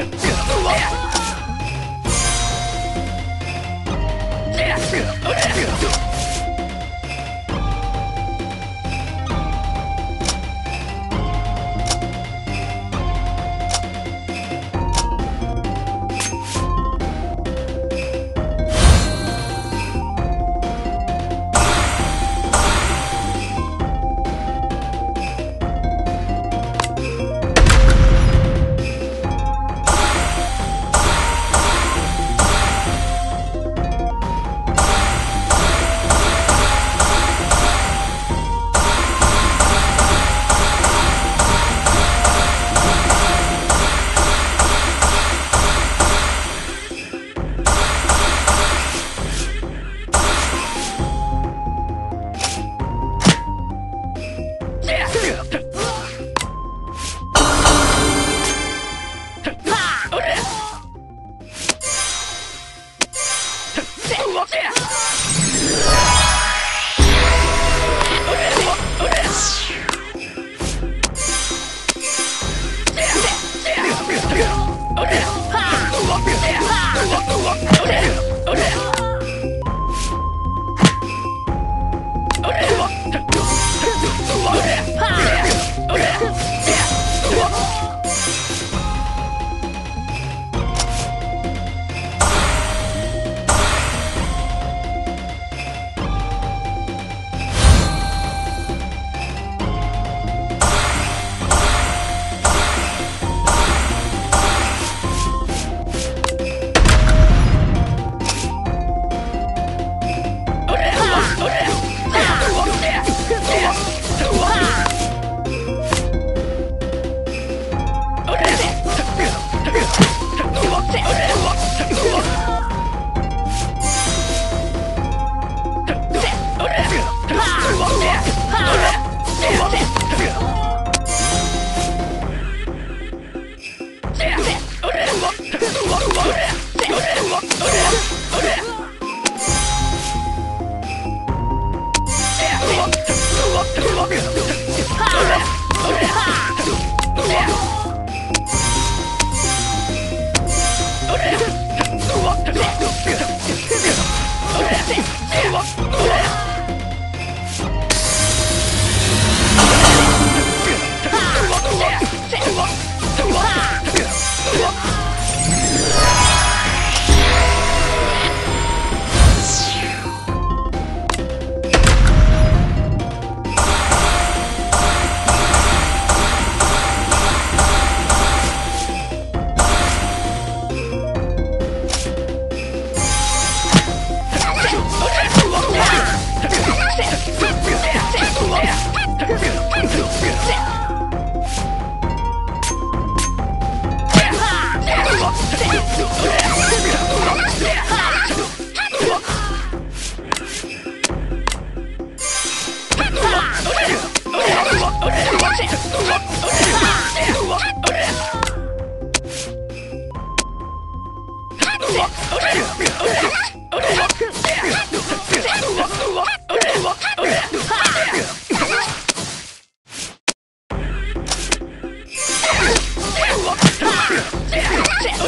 Yeah. 欧耶欧耶欧耶欧耶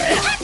Yeah!